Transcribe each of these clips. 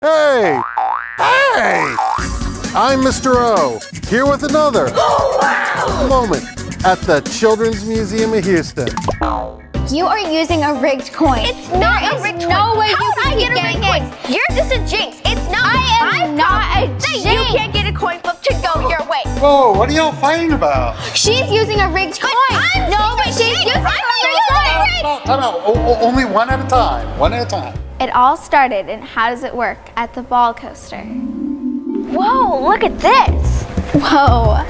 Hey! Hey! I'm Mr. O, here with another oh, moment at the Children's Museum of Houston. You are using a rigged coin. It's not There a is rigged no coin. way How you did can I keep get a getting rigged coin? hits. You're just a jinx. It's not. I am not a jinx. You can't get a coin flip to go your way. Whoa, what are y'all fighting about? She's using a rigged coin. I'm no, but she's jinx. using I'm a rigged coin. rigged- Time out, time out. O- o- only one at a time. One at a time. It all started in How Does It Work at the ball coaster. Whoa, look at this. Whoa.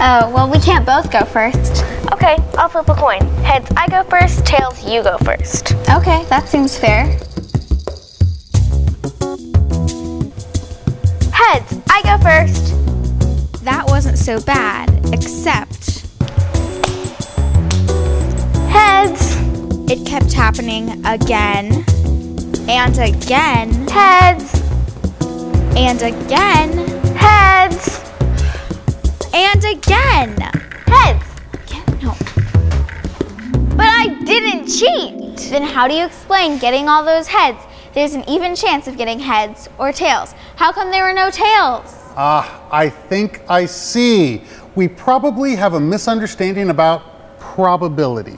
Oh, well, we can't both go first. Okay, I'll flip a coin. Heads, I go first. Tails, you go first. Okay, that seems fair. Heads, I go first. That wasn't so bad, except Heads, it kept happening again and again heads, and again heads, and again. heads. Yeah, No. But I didn't cheat. Then how do you explain getting all those heads? There's an even chance of getting heads or tails. How come there were no tails? Ah, I think I see. We probably have a misunderstanding about probability.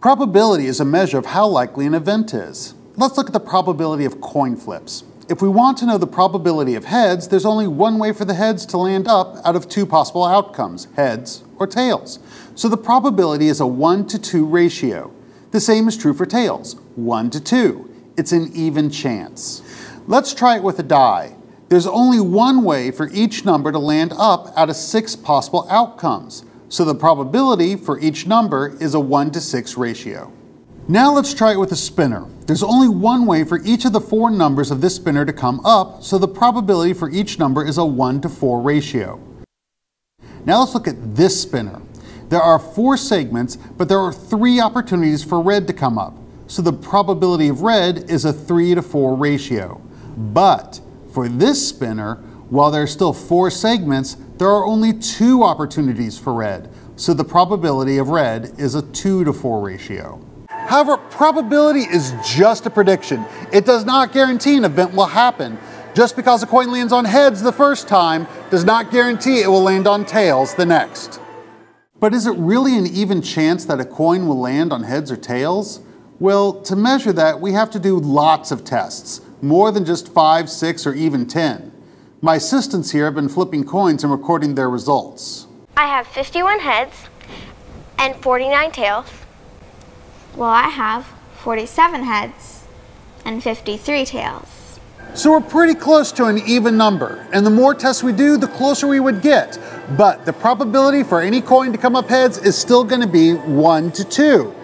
Probability is a measure of how likely an event is. Let's look at the probability of coin flips. If we want to know the probability of heads, there's only one way for the heads to land up out of two possible outcomes, heads or tails. So the probability is a 1 to 2 ratio. The same is true for tails, 1 to 2. It's an even chance. Let's try it with a die. There's only one way for each number to land up out of six possible outcomes. So the probability for each number is a 1 to 6 ratio. Now let's try it with a spinner. There's only one way for each of the four numbers of this spinner to come up, so the probability for each number is a 1 to 4 ratio. Now let's look at this spinner. There are four segments, but there are three opportunities for red to come up. So the probability of red is a 3 to 4 ratio. But for this spinner, while there are still four segments, there are only two opportunities for red. So the probability of red is a 2 to 4 ratio. However, probability is just a prediction. It does not guarantee an event will happen. Just because a coin lands on heads the first time does not guarantee it will land on tails the next. But is it really an even chance that a coin will land on heads or tails? Well, to measure that, we have to do lots of tests, more than just 5, 6, or even 10. My assistants here have been flipping coins and recording their results. I have 51 heads and 49 tails. Well, I have 47 heads and 53 tails. So we're pretty close to an even number, and the more tests we do, the closer we would get. But the probability for any coin to come up heads is still going to be 1 to 2.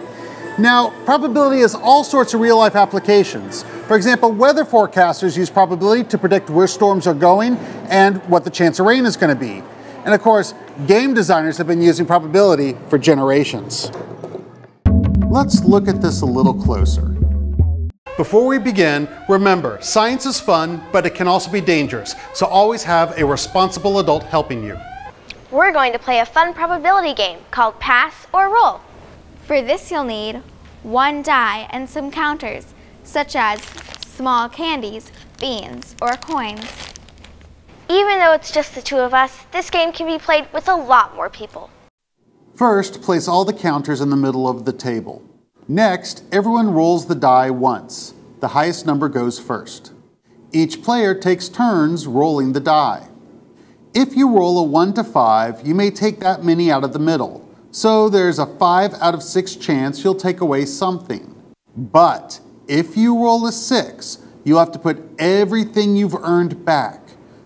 Now, probability has all sorts of real life applications. For example, weather forecasters use probability to predict where storms are going and what the chance of rain is going to be. And of course, game designers have been using probability for generations. Let's look at this a little closer. Before we begin, remember, science is fun, but it can also be dangerous, so always have a responsible adult helping you. We're going to play a fun probability game called Pass or Roll. For this, you'll need one die and some counters, such as small candies, beans, or coins. Even though it's just the two of us, this game can be played with a lot more people. First, place all the counters in the middle of the table. Next, everyone rolls the die once. The highest number goes first. Each player takes turns rolling the die. If you roll a 1 to 5, you may take that many out of the middle. So there's a 5 out of 6 chance you'll take away something. But if you roll a 6, you'll have to put everything you've earned back.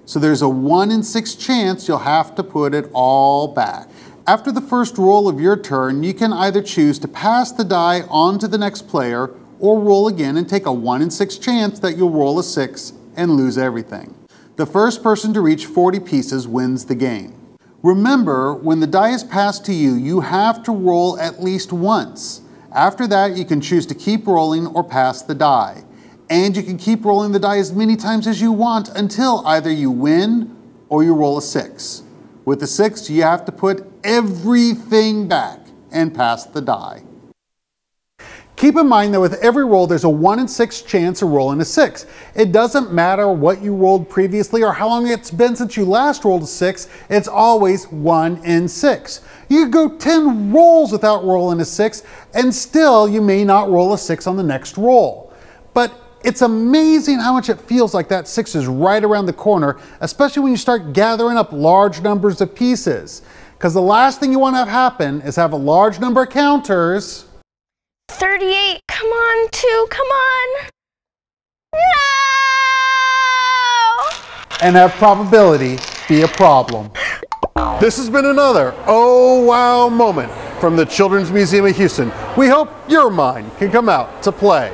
So there's a 1 in 6 chance you'll have to put it all back. After the first roll of your turn, you can either choose to pass the die on to the next player or roll again and take a 1 in 6 chance that you'll roll a 6 and lose everything. The first person to reach 40 pieces wins the game. Remember, when the die is passed to you, you have to roll at least once. After that, you can choose to keep rolling or pass the die. And you can keep rolling the die as many times as you want until either you win or you roll a 6. With the 6, you have to put everything back and pass the die. Keep in mind that with every roll, there's a 1 in 6 chance of rolling a 6. It doesn't matter what you rolled previously or how long it's been since you last rolled a 6, it's always 1 in 6. You could go 10 rolls without rolling a 6, and still you may not roll a 6 on the next roll. But it's amazing how much it feels like that 6 is right around the corner, especially when you start gathering up large numbers of pieces. Because the last thing you want to have happen is have a large number of counters 38. Come on, two. Come on. No! and have probability be a problem. This has been another Oh Wow moment from the Children's Museum of Houston. We hope your mind can come out to play.